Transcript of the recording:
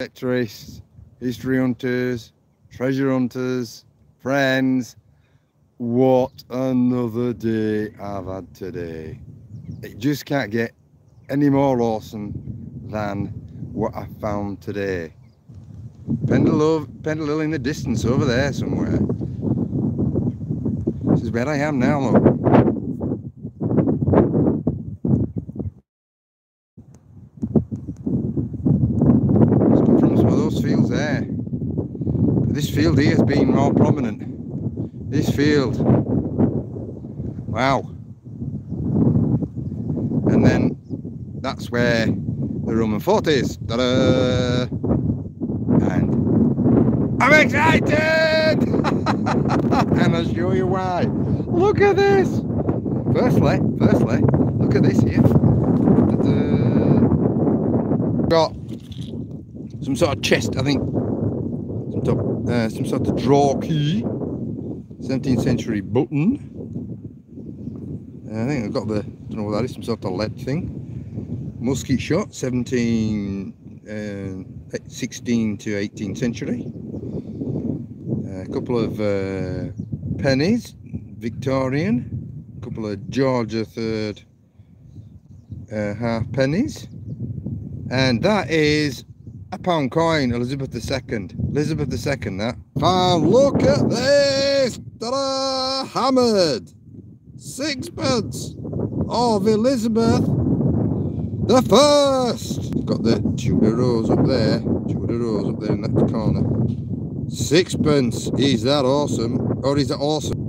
Tetris, history hunters, treasure hunters, friends. What another day I've had today. It just can't get any more awesome than what I found today. Pendle, Pendle in the distance over there somewhere. This is where I am now, look. fields there. This field here has been more prominent. This field. Wow. And then that's where the Roman fort is. Ta-da! And I'm excited! and I'll show you why. Look at this! Firstly, firstly, look at this here. Got some sort of chest, I think. Some, uh, some sort of draw key. 17th century button. I think I've got the, I don't know what that is, some sort of lead thing. Musket shot, 17, uh, 16 to 18th century. Uh, a couple of uh, pennies, Victorian. A couple of George III uh, half pennies. And that is a pound coin, Elizabeth II. Elizabeth II, that. And look at this! Ta-da! Hammered! Sixpence of Elizabeth the First! Got the Tudor Rose up there. Tudor Rose up there in that corner. Sixpence. Is that awesome? Or is that awesome?